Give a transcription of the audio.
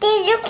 Did you